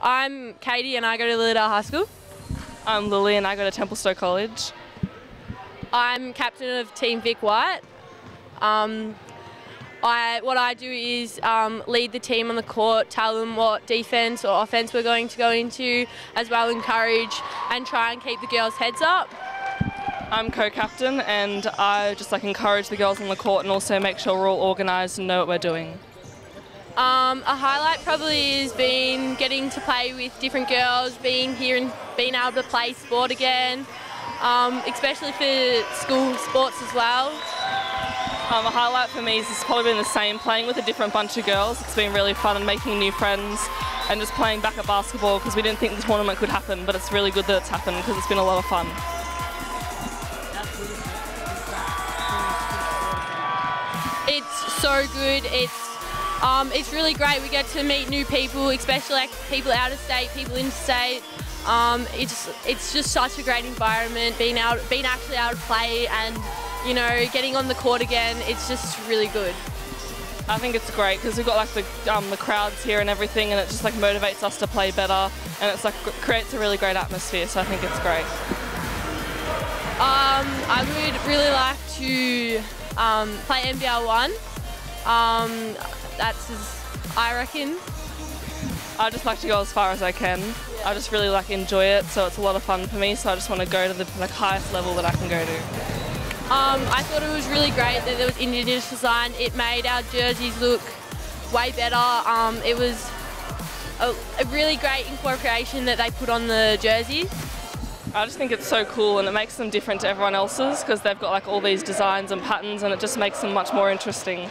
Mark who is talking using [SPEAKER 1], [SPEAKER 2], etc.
[SPEAKER 1] I'm Katie and I go to Lilydale High School.
[SPEAKER 2] I'm Lilly and I go to Templestowe College.
[SPEAKER 1] I'm captain of Team Vic White. Um, I, what I do is um, lead the team on the court, tell them what defence or offence we're going to go into, as well encourage and try and keep the girls' heads up.
[SPEAKER 2] I'm co-captain and I just like encourage the girls on the court and also make sure we're all organised and know what we're doing.
[SPEAKER 1] Um, a highlight probably has been getting to play with different girls, being here and being able to play sport again, um, especially for school sports as well.
[SPEAKER 2] Um, a highlight for me is it's probably been the same, playing with a different bunch of girls. It's been really fun and making new friends and just playing back at basketball because we didn't think the tournament could happen, but it's really good that it's happened because it's been a lot of fun.
[SPEAKER 1] It's so good. It's um, it's really great. We get to meet new people, especially like people out of state, people in state. Um, it's it's just such a great environment. Being out, being actually able to play, and you know, getting on the court again. It's just really good.
[SPEAKER 2] I think it's great because we've got like the um, the crowds here and everything, and it just like motivates us to play better, and it's like creates a really great atmosphere. So I think it's great.
[SPEAKER 1] Um, I would really like to um, play NBL one. That's as I reckon.
[SPEAKER 2] I just like to go as far as I can. I just really like enjoy it, so it's a lot of fun for me. So I just want to go to the like highest level that I can go to.
[SPEAKER 1] Um, I thought it was really great that there was Indigenous design. It made our jerseys look way better. Um, it was a, a really great incorporation that they put on the jerseys.
[SPEAKER 2] I just think it's so cool and it makes them different to everyone else's because they've got like all these designs and patterns and it just makes them much more interesting.